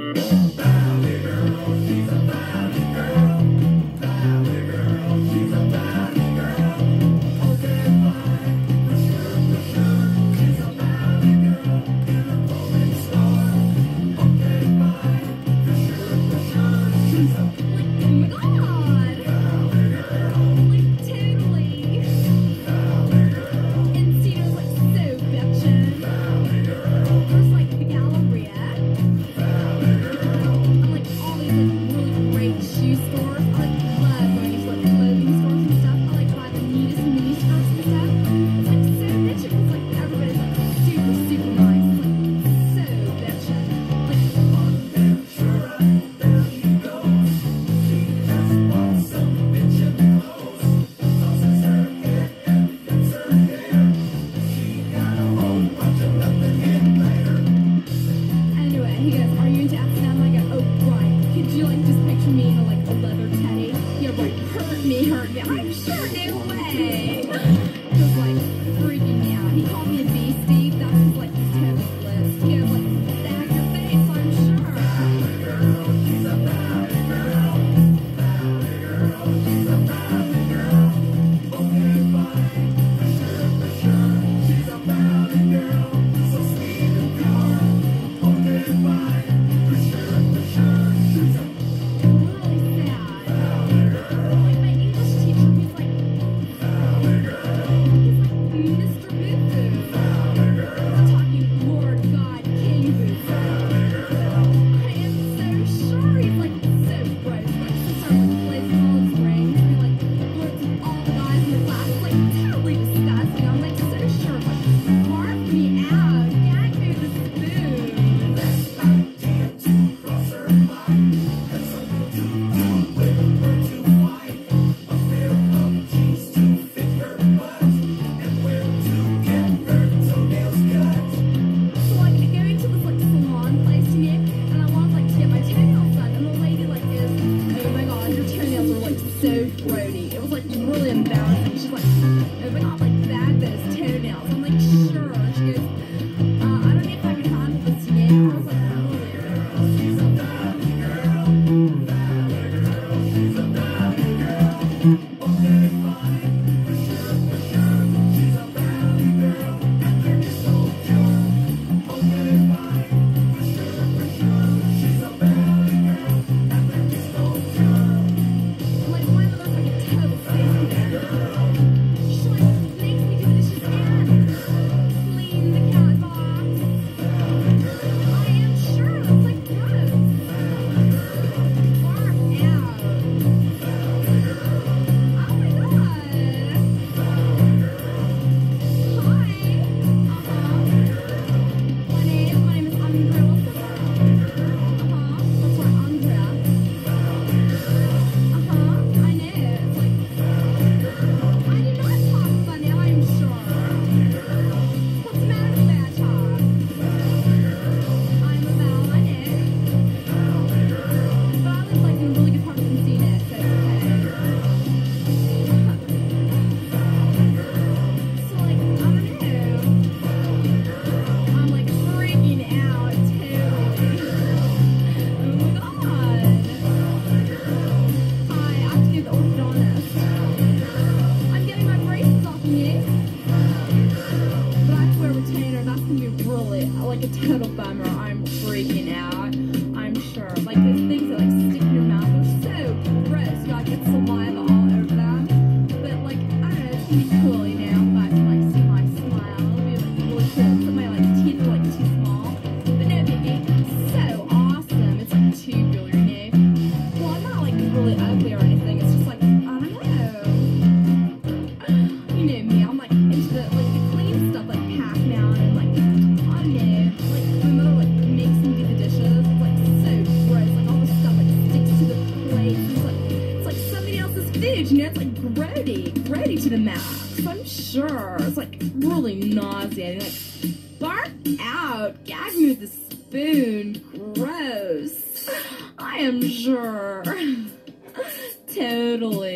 Mm-hmm. cuddle bummer, I'm freaking out. I'm sure. Like those things that like stick in your mouth are so gross. You like get saliva all over them. But like, I don't know, it's cool. food, you know, it's like grody, grody to the max, I'm sure. It's like really nauseating, like bark out, gag me with a spoon, gross, I am sure. totally.